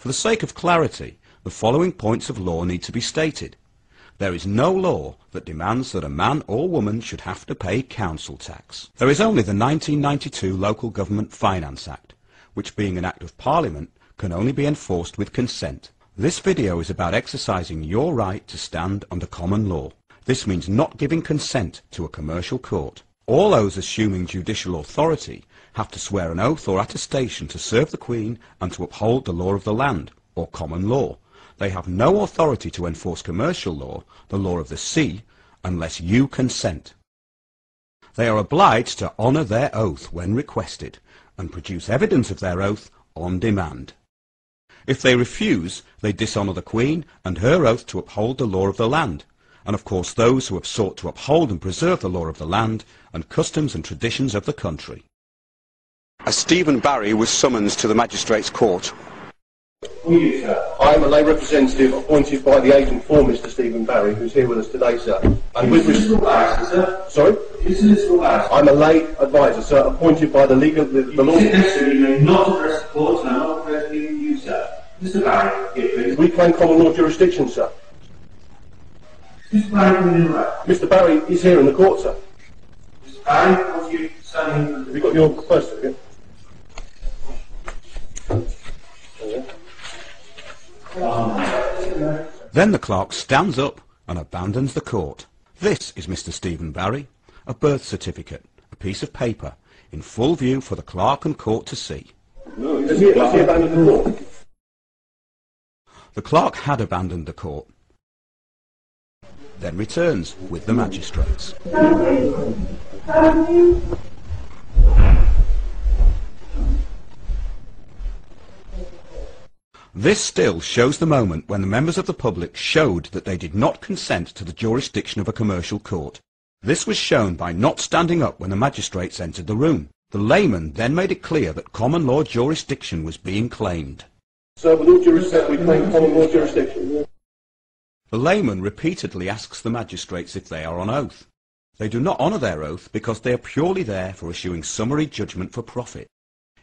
For the sake of clarity, the following points of law need to be stated. There is no law that demands that a man or woman should have to pay council tax. There is only the 1992 Local Government Finance Act, which being an act of parliament can only be enforced with consent. This video is about exercising your right to stand under common law. This means not giving consent to a commercial court. All those assuming judicial authority have to swear an oath or attestation to serve the Queen and to uphold the law of the land, or common law. They have no authority to enforce commercial law, the law of the sea, unless you consent. They are obliged to honour their oath when requested, and produce evidence of their oath on demand. If they refuse, they dishonour the Queen and her oath to uphold the law of the land, and of course those who have sought to uphold and preserve the law of the land and customs and traditions of the country. As Stephen Barry was summoned to the magistrates' court. You, sir? I am a lay representative appointed by the agent for Mr Stephen Barry, who's here with us today, sir. And with res- sir. Sorry? This is the last. I'm a lay advisor, sir, appointed by the legal the, the law. Sit next to me, you may not address the court, and I'm not addressing you, sir. Mr. Barry, here, please. We claim common law jurisdiction, sir. Mr. Barry, can you? Mr Barry is here in the court, sir. Mr. Barry, what are you standing Have you got your birth certificate? Then the clerk stands up and abandons the court. This is Mr Stephen Barry, a birth certificate, a piece of paper, in full view for the clerk and court to see. Has he, the court? The clerk had abandoned the court, then returns with the magistrates. This still shows the moment when the members of the public showed that they did not consent to the jurisdiction of a commercial court. This was shown by not standing up when the magistrates entered the room. The layman then made it clear that common law jurisdiction was being claimed. Sir, with all due respect, we claim common law jurisdiction. The layman repeatedly asks the magistrates if they are on oath. They do not honour their oath because they are purely there for issuing summary judgment for profit.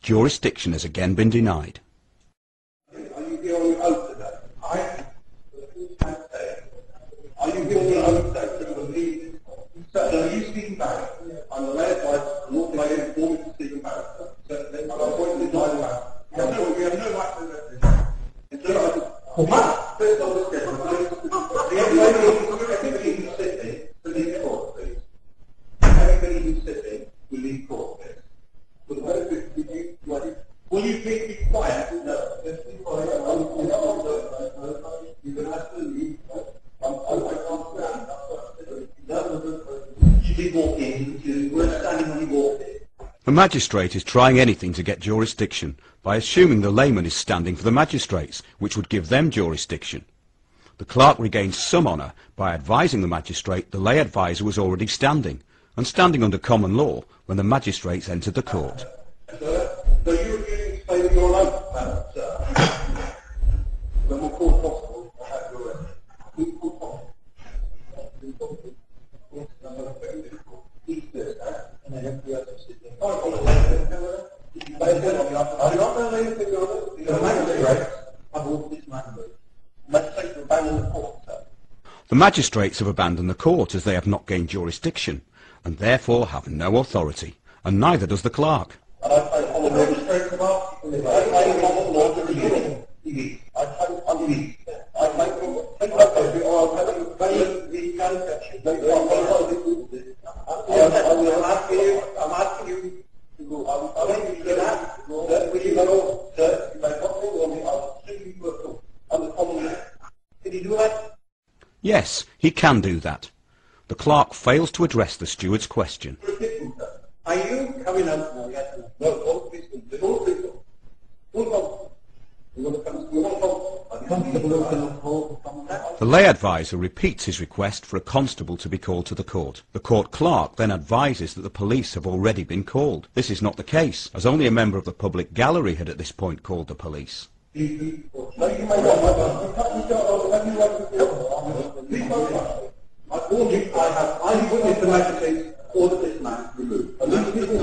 Jurisdiction has again been denied. Are you get on your oath today? I, Are you get on your oath today, sir? to leave this court? are you speaking back? I'm the lay advisor, the law lay for Mr Stephen Barry, sir. Sir, I'm appointed by the man. We have no, we have no right to represent. Sir, I just... What? The magistrate is trying anything to get jurisdiction by assuming the layman is standing for the magistrates, which would give them jurisdiction. The clerk regains some honour by advising the magistrate the lay adviser was already standing, and standing under common law when the magistrates entered the court. Sir, so you refuse to explain your oath, madam, sir? When we'll call possible, I have your oath. We call possible. Yes, I'm not very difficult. Please do that, and then everybody else will sit there. I apologize. I'm not going to lay anything on it. The magistrate, I've ordered this man to Magistrate to abandon the court, sir. The magistrates have abandoned the court as they have not gained jurisdiction, and therefore have no authority, and neither does the clerk. I I can do that. The clerk fails to address the steward's question. Are you coming out now? Yes, no? No, all people, all people. Full stop. You want to come, you want to come, I come to the The lay adviser repeats his request for a constable to be called to the court. The court clerk then advises that the police have already been called. This is not the case, as only a member of the public gallery had at this point called the police. I warn you, I have eyewitness the magistrate order this man removed. And these people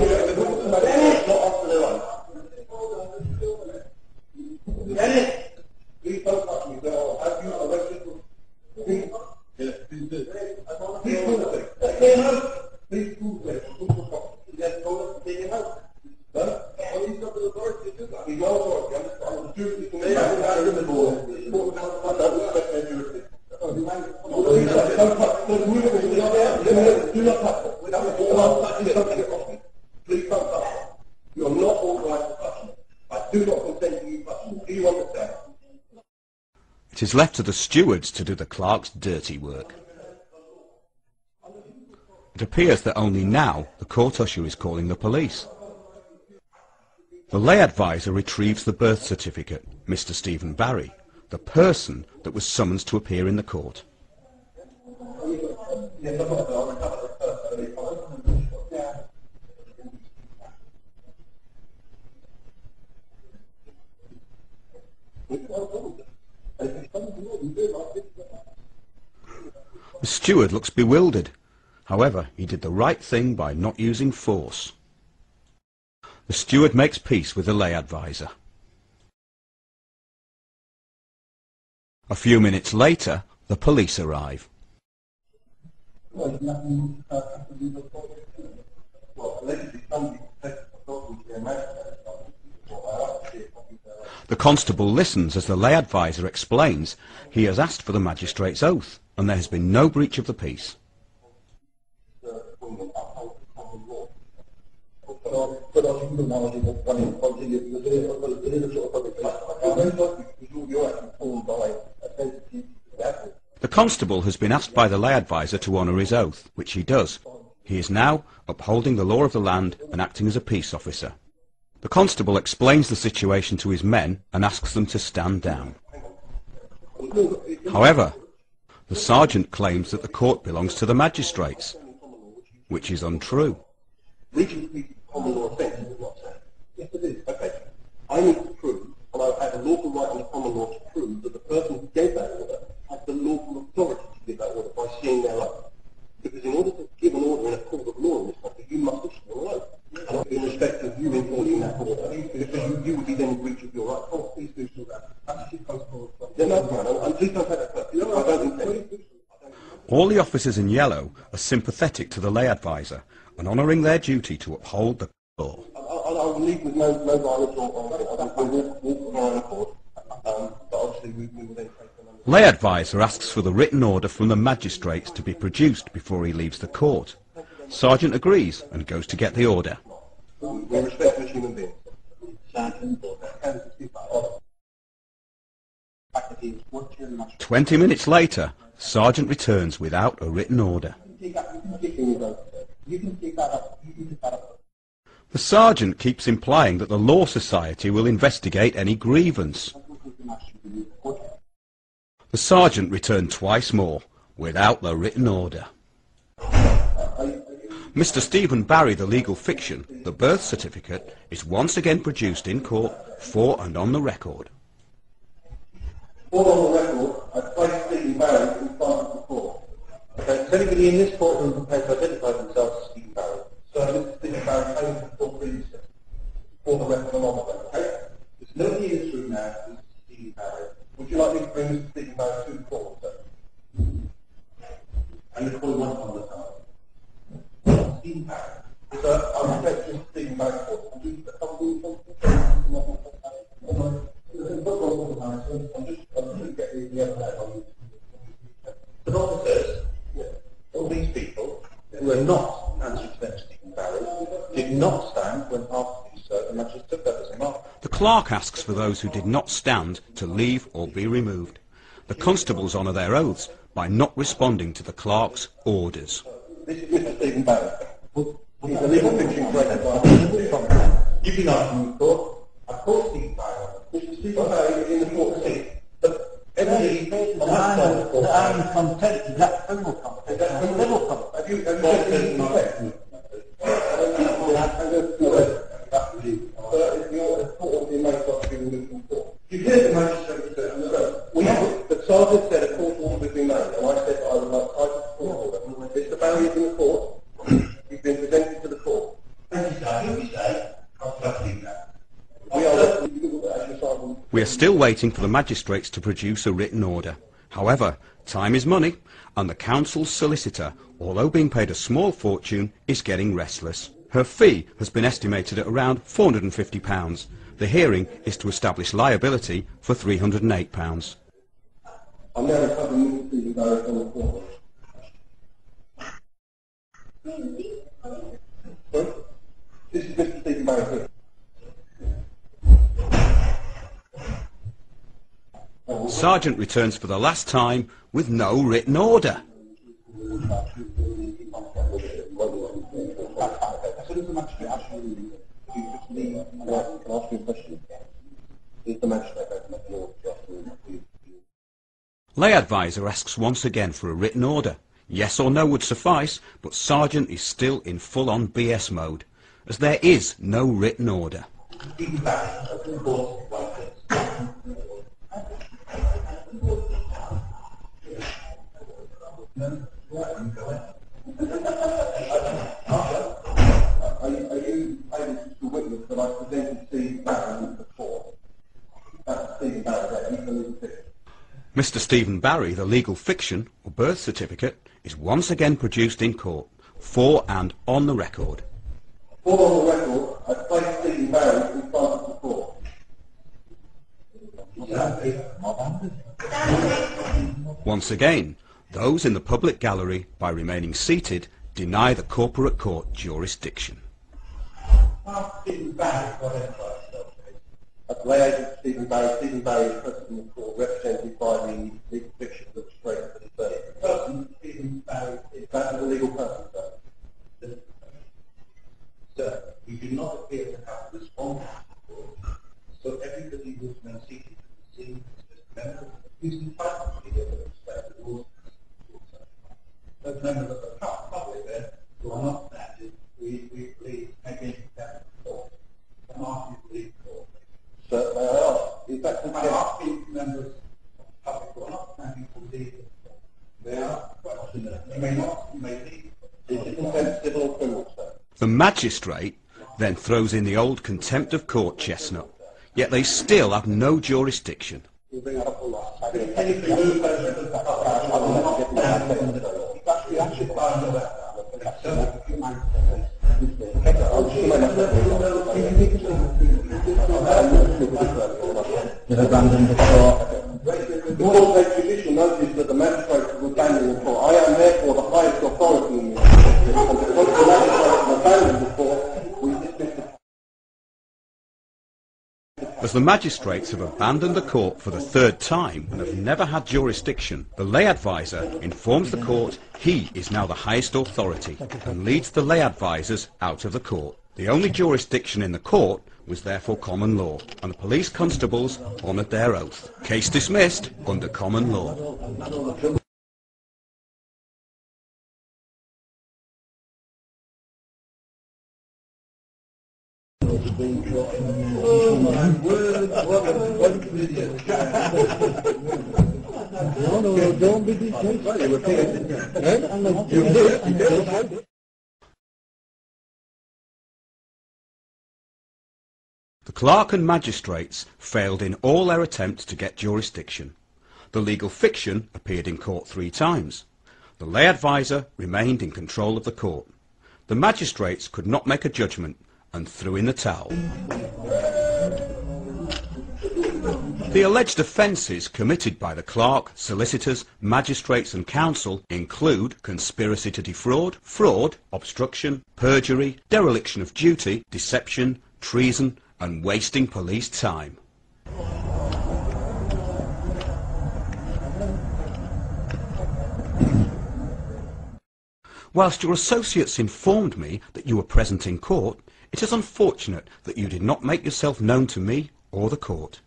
do not consent to you. Do you understand? It is left to the stewards to do the clerk's dirty work. It appears that only now the court usher is calling the police. The lay adviser retrieves the birth certificate, Mr. Stephen Barry, the person that was summoned to appear in the court. The steward looks bewildered. However, he did the right thing by not using force. The steward makes peace with the lay adviser. A few minutes later, the police arrive. Well, allegedly somebody confessed to talking to their magistrate. The constable listens as the lay adviser explains he has asked for the magistrate's oath and there has been no breach of the peace. The constable has been asked by the lay adviser to honour his oath, which he does. He is now upholding the law of the land and acting as a peace officer. The constable explains the situation to his men and asks them to stand down. However, the sergeant claims that the court belongs to the magistrates, which is untrue. Yes, it is. Okay. I need to prove, and I have a lawful right under common law to prove that the person who gave that order has the lawful authority to give that order by seeing their oath. Because in order to give an order in a court of law in this country, you must have sworn an oath. In respect of you enforcing that order, because you, you would be then in breach of your right. Oh, please do so that. All the officers in yellow are sympathetic to the lay adviser and honouring their duty to uphold the law. Lay adviser asks for the written order from the magistrates to be produced before he leaves the court. Sergeant agrees and goes to get the order. Respect human beings. Twenty minutes later, Sergeant returns without a written order. The sergeant keeps implying that the Law Society will investigate any grievance. The sergeant returned twice more, without the written order. Mr. Stephen Barry, the legal fiction, the birth certificate, is once again produced in court for and on the record. All on the record, I placed Stephen Barry in front of the court. Okay, is anybody in this courtroom prepared to identify themselves as Stephen Barry? So Mr. Stephen Barry to the court previously. For the record and on the record, okay? There's nobody in this room now who's Stephen Barry. Would you like me to bring Mr. Stephen Barry to clerk asks for those who did not stand to leave or be removed. The constables honour their oaths by not responding to the clerk's orders. This is Mr. Stephen Barry. He's a legal fiction creator. You've been asked in the We are, still waiting for the magistrates to produce a written order. However, time is money, and the council's solicitor, although being paid a small fortune, is getting restless. Her fee has been estimated at around £450. The hearing is to establish liability for £308. I'm now recovering Mr Stephen Barry from the court. Sorry? This is Mr Stephen Barry. Sergeant returns for the last time with no written order. Lay advisor asks once again for a written order. Yes or no would suffice, but Sergeant is still in full-on BS mode, as there is no written order. Mr Stephen Barry, the legal fiction, or birth certificate, is once again produced in court, for and on the record. For on the record, I placed Stephen Barry in front of the court. Once again, those in the public gallery, by remaining seated, deny the corporate court jurisdiction. Stephen Barry, whatever. At the agent Stephen Barry, Stephen Barry is present in the court, represented by the legal fiction that was straight for the. Person, Stephen Barry, is That's the legal person. Sir, you do not appear to have responded to the court, so everybody who's been seated at the scene is member who's entitled to be able to respect the rules of the court. Those members of the pub- public there who are not standing, we, we please make any step forward. I'm asking you to leave the court. Sir, may I ask, is that I'm consent? asking members of the public who are not standing to leave the court. They are questioners. You may not, you may leave. Is the consent civil or criminal, sir? The magistrate then throws in the old contempt of court chestnut, yet they still have no jurisdiction. We'll bring up a lot. I think- Can you remove those members of the public who are not standing to leave? That's the actual part of that. You've abandoned the court. Judicial notice that the magistrate has abandoned the court. I am therefore the highest authority in this district, and because the magistrate has abandoned the court, we dismiss the As the magistrates have abandoned the court for the third time and have never had jurisdiction, the lay advisor informs the court he is now the highest authority and leads the lay advisors out of the court. The only jurisdiction in the court was therefore common law, and the police constables honoured their oath. Case dismissed under common law. The clerk and magistrates failed in all their attempts to get jurisdiction. The legal fiction appeared in court three times. The lay advisor remained in control of the court. The magistrates could not make a judgment and threw in the towel. The alleged offences committed by the clerk, solicitors, magistrates and council include conspiracy to defraud, fraud, obstruction, perjury, dereliction of duty, deception, treason and wasting police time. Whilst your associates informed me that you were present in court, it is unfortunate that you did not make yourself known to me or the court.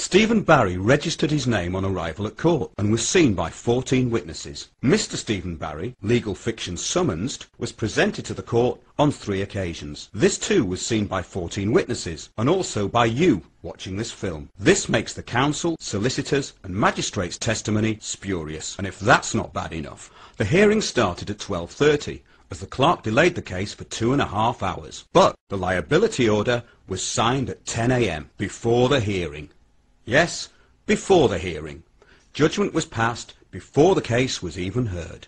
Stephen Barry registered his name on arrival at court and was seen by 14 witnesses. Mr Stephen Barry, legal fiction summonsed, was presented to the court on three occasions. This too was seen by 14 witnesses and also by you watching this film. This makes the council, solicitors and magistrates' testimony spurious. And if that's not bad enough, the hearing started at 12.30 as the clerk delayed the case for two and a half hours. But the liability order was signed at 10am before the hearing. Yes, before the hearing. Judgment was passed before the case was even heard.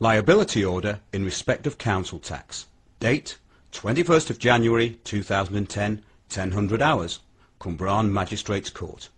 Liability order in respect of council tax. Date 21st of January 2010, 1000 hours. Cwmbran Magistrates Court.